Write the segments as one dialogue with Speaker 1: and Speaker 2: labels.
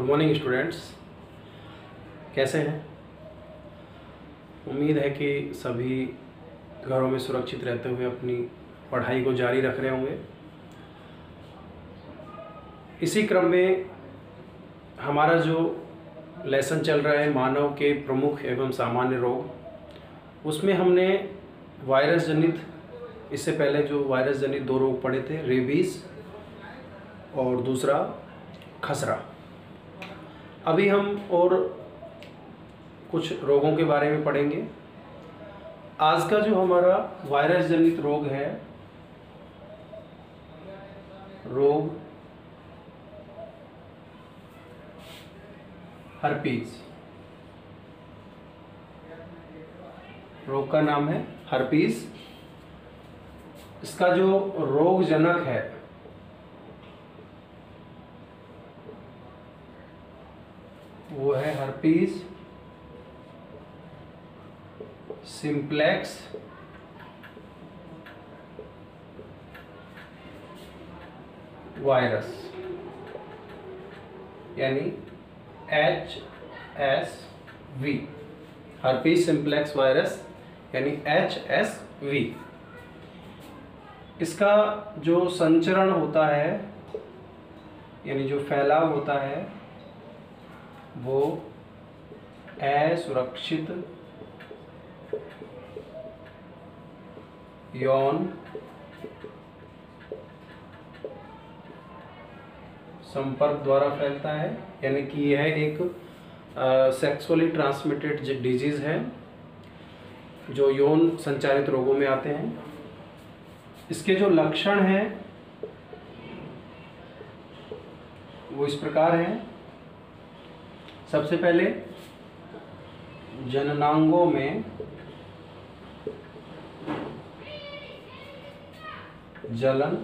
Speaker 1: Good morning students. कैसे हैं? उम्मीद है कि सभी घरों में सुरक्षित रहते हुए अपनी पढ़ाई को जारी रख रहे होंगे। इसी क्रम में हमारा जो लेसन चल रहा है मानव के प्रमुख एवं सामान्य रोग, उसमें हमने वायरस जनित इससे पहले जो वायरस जनित दो रोग पड़े थे, रेबीज़ और दूसरा खसरा। अभी हम और कुछ रोगों के बारे में पढ़ेंगे। आज का जो हमारा वायरस जनित रोग है, रोग हर्पीज रोग का नाम है हर्पीज इसका जो रोग जनक है वो है हर्पीज सिंप्लेक्स वायरस, यानी H S V herpes simplex virus, यानी एच एस वी इसका जो संचरण होता है, यानी जो फैलाव होता है वो असुरक्षित यौन संपर्क द्वारा फैलता है, यानी कि यह एक सेक्सुअली ट्रांसमिटेड डिज़ीज़ है, जो यौन संचारित रोगों में आते हैं। इसके जो लक्षण हैं, वो इस प्रकार हैं। सबसे पहले जननांगों में जलन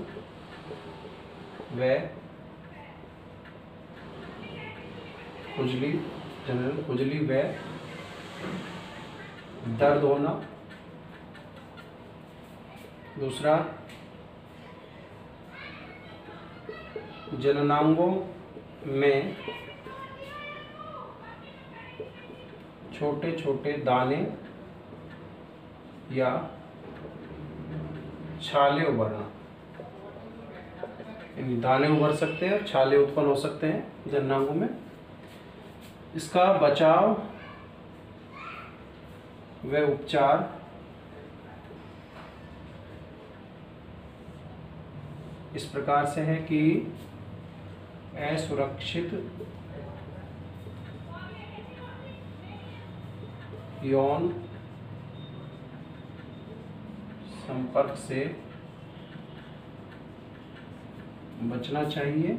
Speaker 1: व खुजली, जनरल खुजली व दर्द होना। दूसरा, जननांगों में छोटे छोटे दाने या छाले उभरना यानी दाने उभर सकते हैं छाले उत्पन्न हो सकते हैं जननांगों में। इसका बचाव व उपचार इस प्रकार से है कि असुरक्षित यौन संपर्क से बचना चाहिए।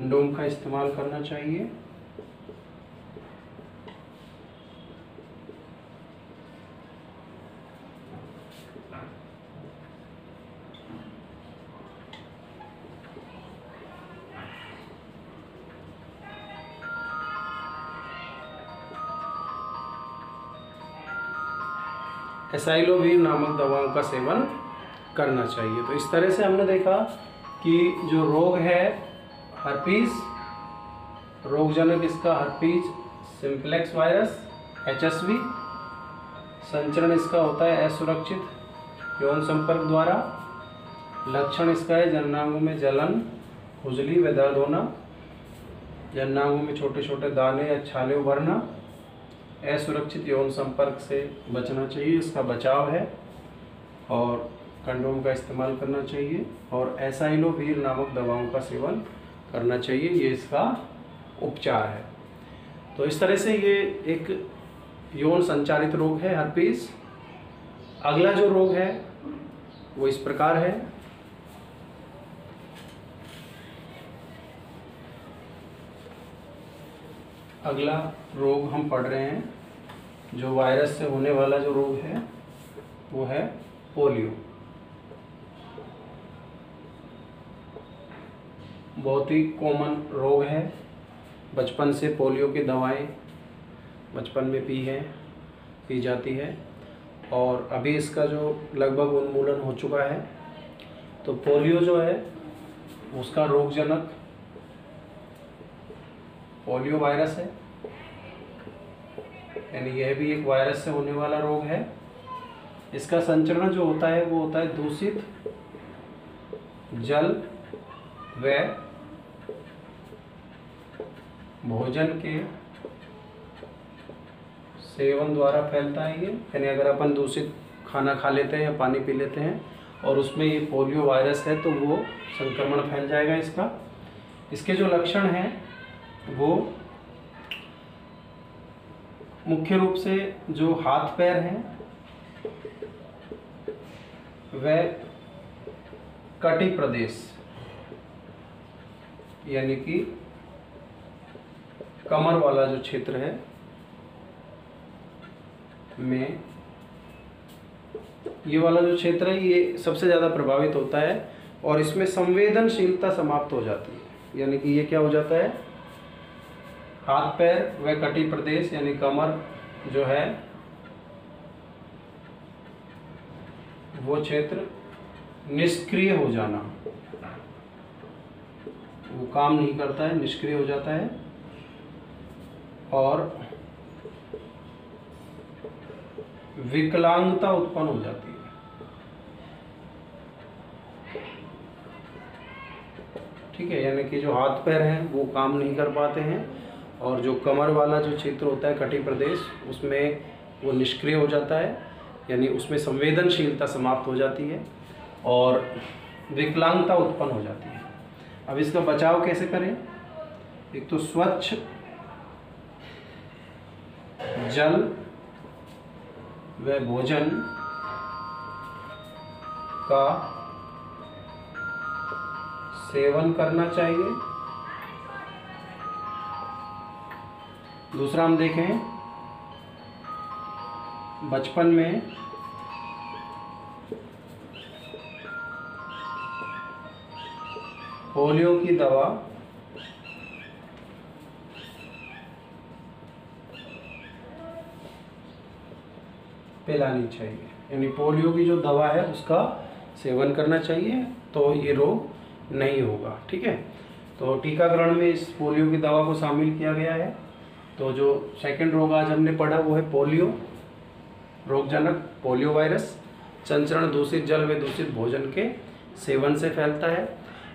Speaker 1: डोम का इस्तेमाल करना चाहिए। एसाइलोवीर नामक दवाओं का सेवन करना चाहिए। तो इस तरह से हमने देखा कि जो रोग है हर्पीज रोगजनक इसका हर्पीज सिंप्लेक्स वायरस एच संचरण इसका होता है असुरक्षित, यौन संपर्क द्वारा, लक्षण इसका है जननांगों में जलन, खुजली व दर्द होना जननांगों में छोटे छोटे दाने या छाले उभरना, असुरक्षित यौन संपर्क से बचना चाहिए, इसका बचाव है, और कंडोम का इस्तेमाल करना चाहिए, और एसाइलोवीर नामक दवाओं का सेवन करना चाहिए, ये इसका उपचार है। तो इस तरह से ये एक यौन संचारित रोग है हर्पीस अगला जो रोग है, वो इस प्रकार है। अगला रोग हम पढ़ रहे हैं, जो वायरस से होने वाला जो रोग है, वो है पोलियो। बहुत ही कॉमन रोग है। बचपन से पोलियो की दवाएँ बचपन में पी है, पी जाती है और अभी इसका जो लगभग उन्मूलन हो चुका है तो पोलियो जो है, उसका रोगजनक पोलियो वायरस है। यानी यह भी एक वायरस से होने वाला रोग है। इसका संचरण जो होता है, वो होता है दूषित जल व भोजन के सेवन द्वारा फैलता है ये। यानी अगर अपन दूषित खाना खा लेते हैं या पानी पी लेते हैं और उसमें ये पोलियो वायरस है तो वो संक्रमण फैल जाएगा इसका। इसके जो लक्षण हैं, वो मुख्य रूप से जो हाथ पैर हैं वह कटी प्रदेश, यानी कि कमर वाला जो क्षेत्र है, में, ये वाला जो क्षेत्र है, ये सबसे ज़्यादा प्रभावित होता है और इसमें संवेदनशीलता समाप्त हो जाती है। यानी कि ये क्या हो जाता है? हाथ पैर व कटी प्रदेश, यानी कमर जो है, वो क्षेत्र निष्क्रिय हो जाना। वो काम नहीं करता है, निष्क्रिय हो जाता है। और विकलांगता उत्पन्न हो जाती है। ठीक है, यानी कि जो हाथ पैर हैं, वो काम नहीं कर पाते हैं और जो कमर वाला जो क्षेत्र होता है, कटी प्रदेश, उसमें वो निष्क्रिय हो जाता है, यानी उसमें संवेदनशीलता समाप्त हो जाती है और विकलांगता उत्पन्न हो जाती है। अब इसका बचाव कैसे करें? एक तो स्वच्छ जल व भोजन का सेवन करना चाहिए। दूसरा हम देखें, बचपन में पोलियो की दवा पिलानी चाहिए। यानी पोलियो की जो दवा है, उसका सेवन करना चाहिए तो ये रोग नहीं होगा, ठीक है? तो टीकाकरण में इस पोलियो की दवा को शामिल किया गया है। तो जो सेकंड रोग आज हमने पढ़ा, वो है पोलियो, रोगजनक पोलियो वायरस। संचरण दूषित जल व दूषित भोजन के सेवन से फैलता है।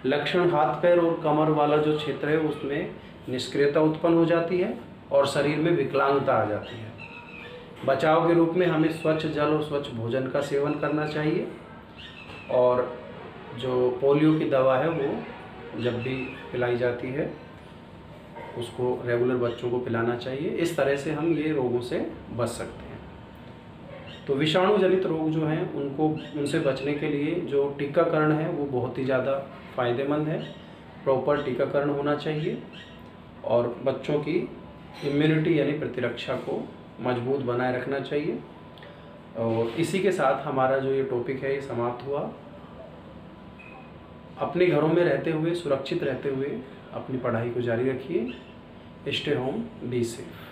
Speaker 1: लक्षण हाथ, पैर और कमर वाला जो क्षेत्र है, उसमें निष्क्रियता उत्पन्न हो जाती है और शरीर में विकलांगता आ जाती है। बचाव के रूप में हमें स्वच्छ जल और स्वच्छ भोजन का सेवन करना चाहिए। और जो पोलियो की दवा है वो जब भी पिलाई जाती है, उसको रेगुलर बच्चों को पिलाना चाहिए। इस तरह से हम ये रोगों से बच सकते हैं। तो विषाणु जनित रोग जो हैं, उनको, उनसे बचने के लिए जो टीकाकरण है, वो बहुत ही ज़्यादा फ़ायदेमंद है। प्रॉपर टीकाकरण होना चाहिए और बच्चों की इम्यूनिटी यानी प्रतिरक्षा को मज़बूत बनाए रखना चाहिए। और इसी के साथ हमारा जो ये टॉपिक है, ये समाप्त हुआ। अपने घरों में रहते हुए, सुरक्षित रहते हुए अपनी पढ़ाई को जारी रखिए। Stay home be safe